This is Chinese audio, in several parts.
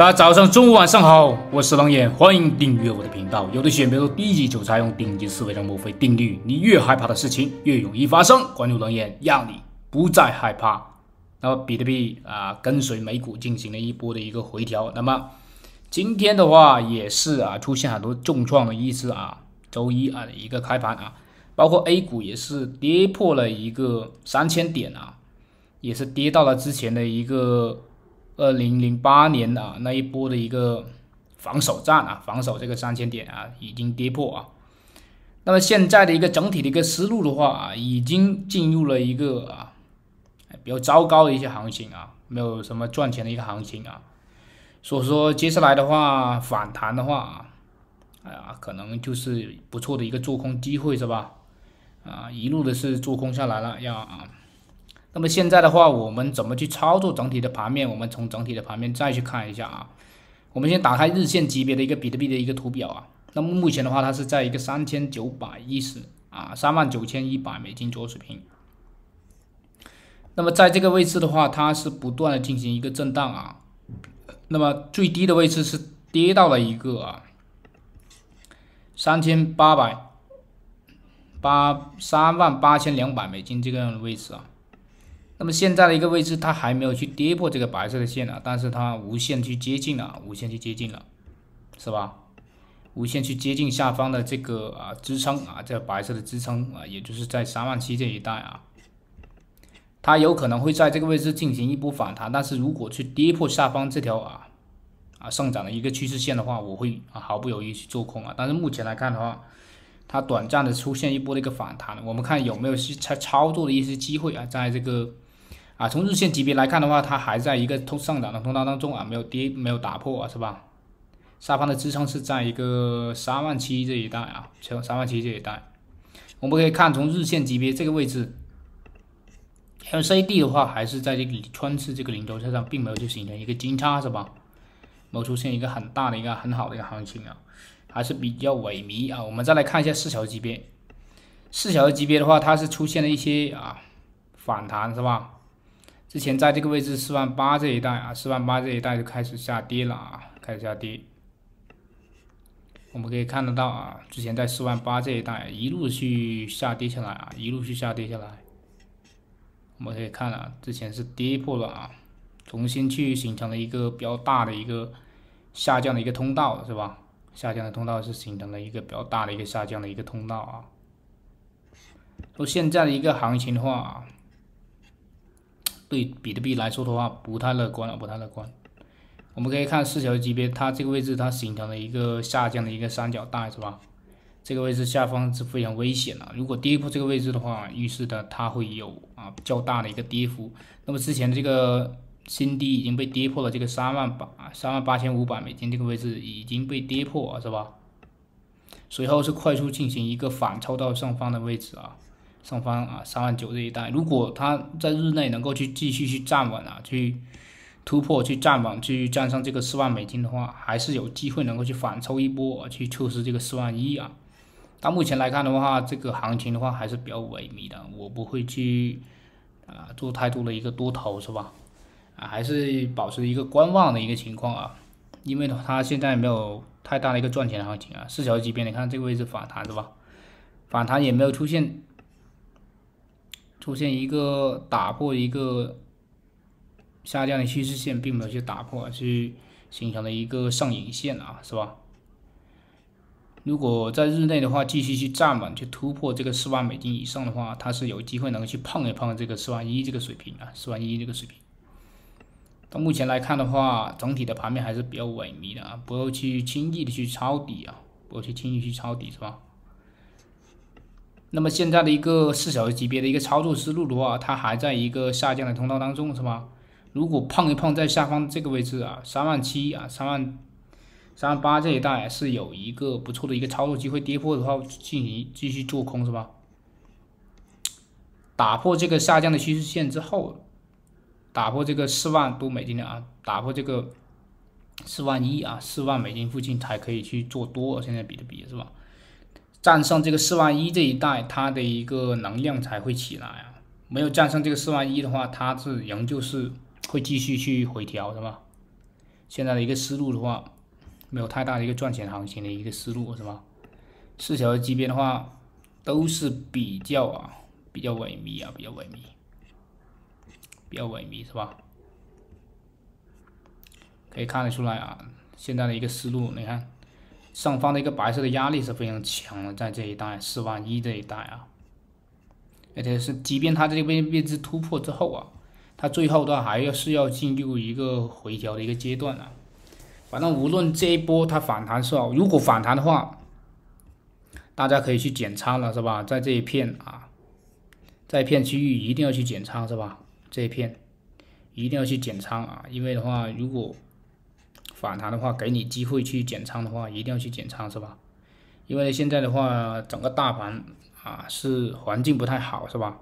大家早上、中午、晚上好，我是冷眼，欢迎订阅我的频道。有的选择第一集就采用顶级思维的墨菲定律，你越害怕的事情越容易发生。关注冷眼，让你不再害怕。那么比特币啊，跟随美股进行了一波的一个回调。那么今天的话也是啊，出现很多重创的意思啊。周一啊的一个开盘啊，包括 A 股也是跌破了一个三千点啊，也是跌到了之前的一个。二零零八年啊，那一波的一个防守战啊，防守这个三千点啊，已经跌破啊。那么现在的一个整体的一个思路的话啊，已经进入了一个啊比较糟糕的一些行情啊，没有什么赚钱的一个行情啊。所以说接下来的话反弹的话，哎呀，可能就是不错的一个做空机会是吧？啊，一路的是做空下来了要啊。那么现在的话，我们怎么去操作整体的盘面？我们从整体的盘面再去看一下啊。我们先打开日线级别的一个比特币的一个图表啊。那么目前的话，它是在一个三千九百一十啊，三万九千一百美金左右水平。那么在这个位置的话，它是不断的进行一个震荡啊。那么最低的位置是跌到了一个啊三千八百八三万八千两百美金这个样的位置啊。那么现在的一个位置，它还没有去跌破这个白色的线啊，但是它无限去接近了，无限去接近了，是吧？无限去接近下方的这个啊支撑啊，这白色的支撑啊，也就是在三万七这一带啊，它有可能会在这个位置进行一波反弹，但是如果去跌破下方这条啊啊上涨的一个趋势线的话，我会啊毫不犹豫去做空啊，但是目前来看的话。它短暂的出现一波的一个反弹，我们看有没有去操操作的一些机会啊，在这个。啊，从日线级别来看的话，它还在一个通上涨的通道当中啊，没有跌，没有打破啊，是吧？下方的支撑是在一个三万七这一带啊，三三万七这一带。我们可以看从日线级别这个位置，MACD 的话还是在这里穿刺这个零轴线上，并没有就形成一个金叉，是吧？没有出现一个很大的一个很好的一个行情啊，还是比较萎靡啊。我们再来看一下四小时级别，四小时级别的话，它是出现了一些啊反弹，是吧？之前在这个位置四万八这一带啊，四万八这一带就开始下跌了啊，开始下跌。我们可以看得到啊，之前在四万八这一带一路去下跌下来啊，一路去下跌下来。我们可以看啊，之前是跌破了啊，重新去形成了一个比较大的一个下降的一个通道，是吧？下降的通道是形成了一个比较大的一个下降的一个通道啊。说现在的一个行情的话。对比特币来说的话，不太乐观啊，不太乐观。我们可以看四小时级别，它这个位置它形成了一个下降的一个三角带，是吧？这个位置下方是非常危险的，如果跌破这个位置的话，预示的它会有啊较大的一个跌幅。那么之前这个新低已经被跌破了，这个三万八三万八千五百美金这个位置已经被跌破了，是吧？随后是快速进行一个反抽到上方的位置啊。上方啊，三万九这一带，如果它在日内能够去继续去站稳啊，去突破、去站稳、去站上这个四万美金的话，还是有机会能够去反抽一波，去测试这个四万一啊。到目前来看的话，这个行情的话还是比较萎靡的，我不会去啊做太多的一个多头，是吧？啊，还是保持一个观望的一个情况啊，因为它现在没有太大的一个赚钱行情啊。四小时级别，你看这个位置反弹是吧？反弹也没有出现。出现一个打破一个下降的趋势线，并没有去打破，去形成了一个上影线啊，是吧？如果在日内的话，继续去站稳，去突破这个四万美金以上的话，它是有机会能够去碰一碰这个四万一这个水平啊，四万一这个水平。到目前来看的话，整体的盘面还是比较萎靡的啊，不要去轻易的去抄底啊，不要去轻易去抄底，是吧？那么现在的一个四小时级别的一个操作思路的话，它还在一个下降的通道当中，是吧？如果碰一碰在下方这个位置啊，三万七啊，三万三万八这一带是有一个不错的一个操作机会，跌破的话进行继续做空，是吧？打破这个下降的趋势线之后，打破这个四万多美金的啊，打破这个四万一啊，四万美金附近才可以去做多，现在比特币是吧？战胜这个四万一这一带，它的一个能量才会起来啊！没有战胜这个四万一的话，它是仍旧是会继续去回调，是吧？现在的一个思路的话，没有太大的一个赚钱行情的一个思路是吧？四小时级别的话，都是比较啊，比较萎靡啊，比较萎靡，比较萎靡是吧？可以看得出来啊，现在的一个思路，你看上方的一个白色的压力是非常强的，在这一带四万一这一带啊，而且是即便它这边位置突破之后啊，它最后的话还要是要进入一个回调的一个阶段啊。反正无论这一波它反弹是吧，如果反弹的话。大家可以去减仓了，是吧？在这一片啊，在一片区域一定要去减仓，是吧？这一片一定要去减仓啊，因为的话，如果反弹的话，给你机会去减仓的话，一定要去减仓，是吧？因为现在的话，整个大盘啊是环境不太好，是吧？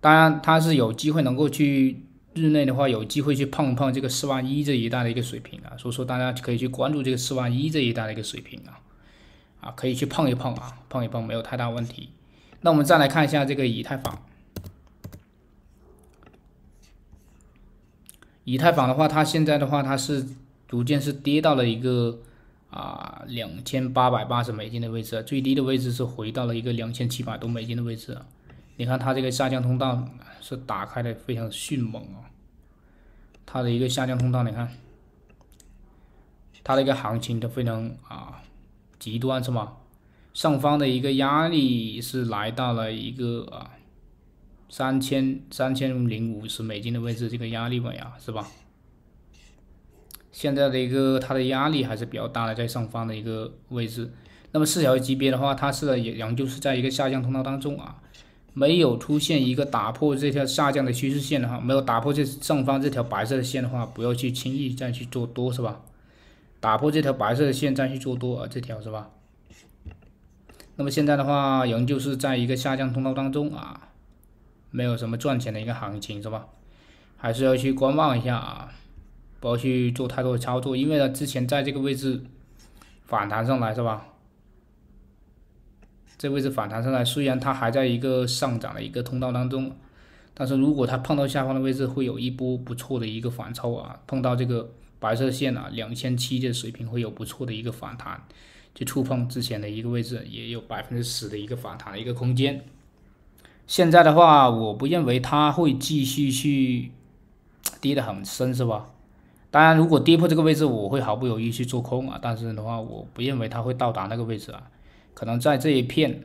当然，它是有机会能够去日内的话，有机会去碰碰这个四万一这一带的一个水平啊，所以说大家可以去关注这个四万一这一带的一个水平啊。啊，可以去碰一碰啊，碰一碰没有太大问题。那我们再来看一下这个以太坊。以太坊的话，它现在的话，它是逐渐是跌到了一个啊两千八百八十美金的位置，最低的位置是回到了一个两千七百多美金的位置。你看它这个下降通道是打开的非常迅猛啊，它的一个下降通道，你看它的一个行情都非常啊。极端是吗？上方的一个压力是来到了一个啊三千三千零五十美金的位置，这个压力位啊，是吧？现在的一个它的压力还是比较大的，在上方的一个位置。那么四小时级别的话，它是也仍旧是在一个下降通道当中啊，没有出现一个打破这条下降的趋势线的话，没有打破这上方这条白色的线的话，不要去轻易再去做多，是吧？打破这条白色的线再去做多啊，这条是吧？那么现在的话，仍旧是在一个下降通道当中啊，没有什么赚钱的一个行情是吧？还是要去观望一下啊，不要去做太多的操作，因为呢，之前在这个位置反弹上来是吧？这位置反弹上来，虽然它还在一个上涨的一个通道当中，但是如果它碰到下方的位置，会有一波不错的一个反抽啊，碰到这个。白色线啊，两千七的水平会有不错的一个反弹，去触碰之前的一个位置，也有百分之十的一个反弹的一个空间。现在的话，我不认为它会继续去跌得很深，是吧？当然，如果跌破这个位置，我会毫不犹豫去做空啊。但是的话，我不认为它会到达那个位置啊，可能在这一片，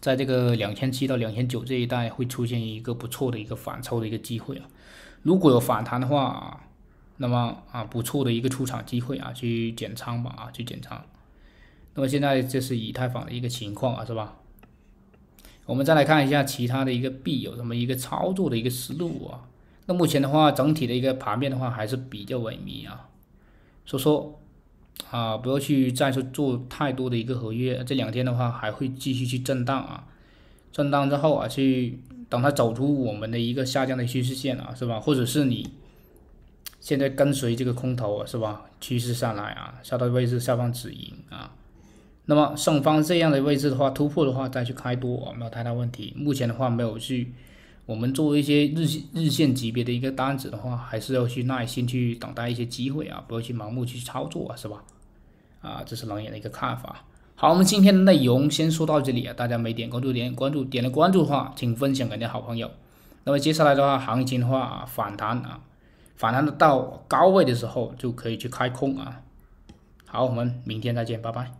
在这个两千七到两千九这一带会出现一个不错的一个反抽的一个机会啊。如果有反弹的话。那么啊，不错的一个出场机会啊，去减仓吧啊，去减仓。那么现在这是以太坊的一个情况啊，是吧？我们再来看一下其他的一个币有什么一个操作的一个思路啊。那目前的话，整体的一个盘面的话还是比较萎靡啊，所以说啊，不要去再去做太多的一个合约。这两天的话还会继续去震荡啊，震荡之后啊，去等它走出我们的一个下降的趋势线啊，是吧？或者是你。现在跟随这个空头啊，是吧？趋势上来啊，下到位置下方止盈啊。那么上方这样的位置的话，突破的话再去开多啊，没有太大问题。目前的话没有去，我们做一些日日线级别的一个单子的话，还是要去耐心去等待一些机会啊，不要去盲目去操作啊，是吧？啊，这是冷眼的一个看法。好，我们今天的内容先说到这里啊，大家没点关注点关注，点了关注的话，请分享给你的好朋友。那么接下来的话，行情的话反弹啊。反弹的到高位的时候，就可以去开空啊。好，我们明天再见，拜拜。